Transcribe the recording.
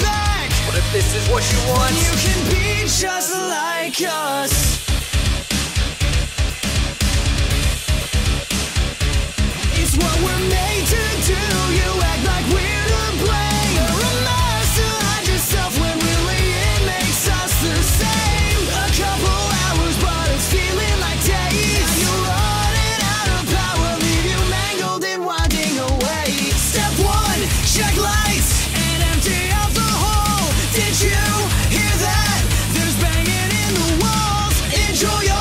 back. But if this is what you want, you can be just like us. Did you hear that? There's banging in the walls. Enjoy